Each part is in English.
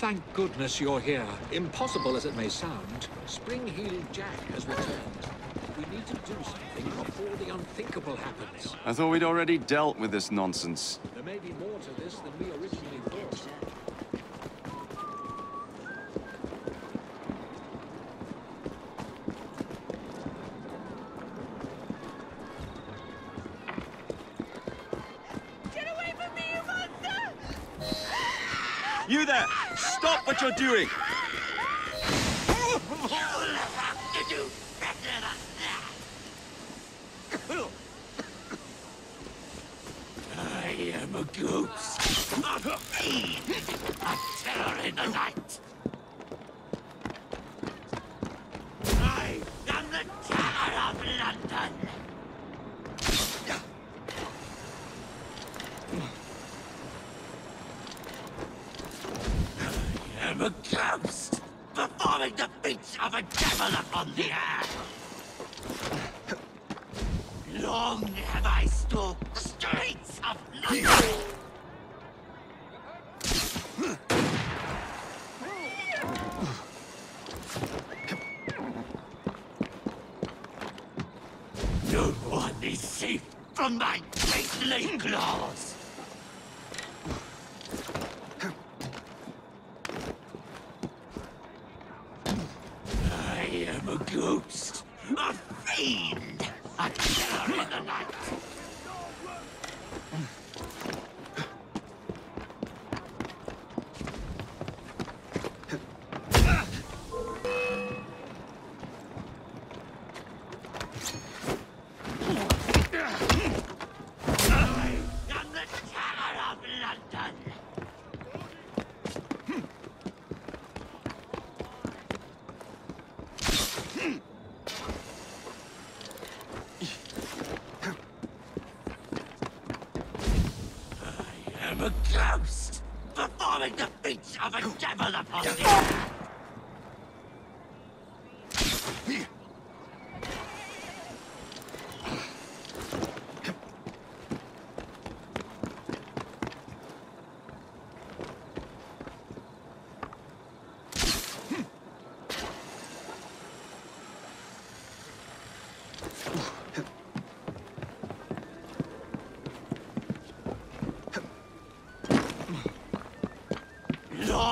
Thank goodness you're here. Impossible as it may sound, Spring-Heeled Jack has returned. We need to do something before the unthinkable happens. I thought we'd already dealt with this nonsense. There may be more to this than we originally thought. You there! Stop what you're doing! I am a ghost. A fiend. A terror in the night. I am the terror of London. I am a ghost, performing the feats of a devil upon the earth. Long have I stalked the streets of London. No one is safe from my ghastly claws. I am a ghost, a fiend, a terror in the night. I am the terror of London. I am a ghost, performing the feats of a devil upon the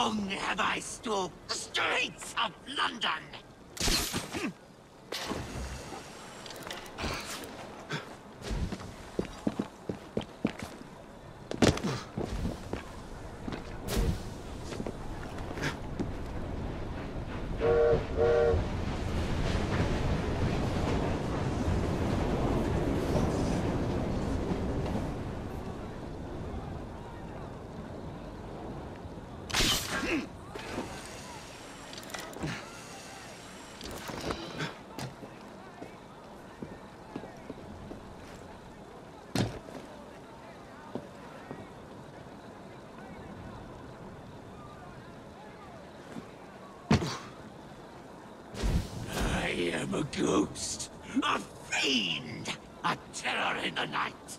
Long have I stalked the streets of London. I am a ghost, a fiend, a terror in the night.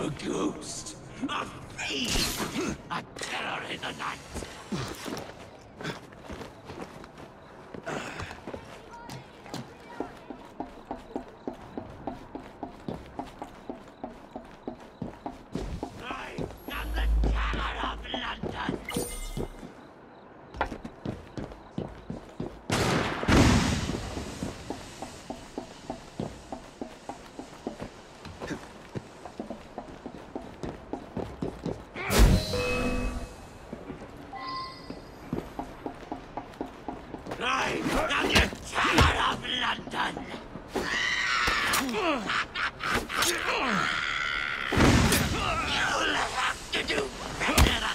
a ghost, a fiend, a terror in the night. I am the Tower of London! You'll to do better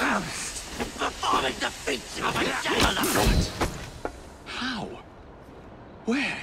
I'm performing the feats of a Jailer! How? Where?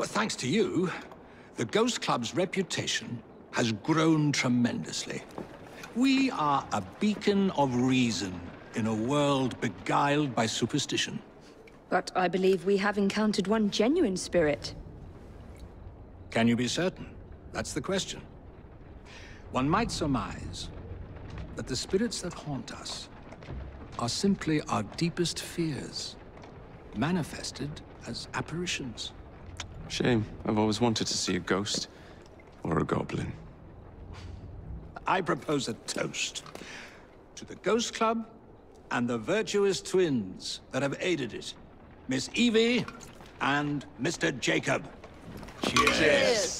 Well, thanks to you, the Ghost Club's reputation has grown tremendously. We are a beacon of reason in a world beguiled by superstition. But I believe we have encountered one genuine spirit. Can you be certain? That's the question. One might surmise that the spirits that haunt us are simply our deepest fears, manifested as apparitions. Shame. I've always wanted to see a ghost. Or a goblin. I propose a toast to the Ghost Club and the virtuous twins that have aided it, Miss Evie and Mr. Jacob. Cheers.